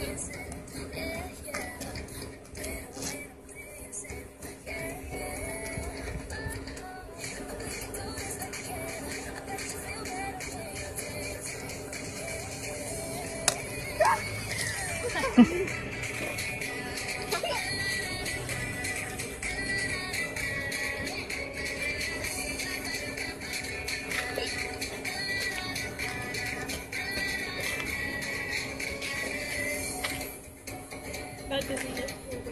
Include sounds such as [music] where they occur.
Mm-hmm. [laughs] Gracias.